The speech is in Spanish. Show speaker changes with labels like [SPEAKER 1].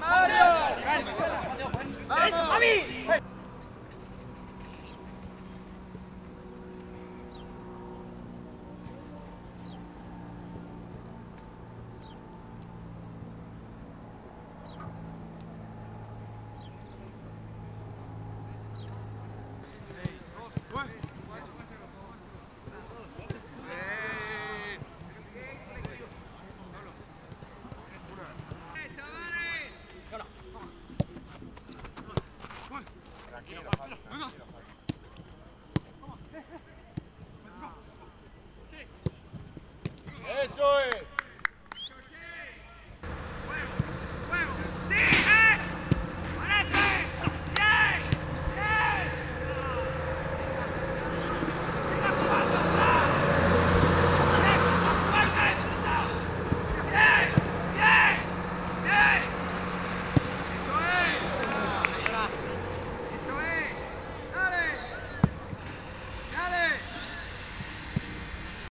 [SPEAKER 1] ¡Mario! ¡Vamos! Mario!
[SPEAKER 2] 等等。a h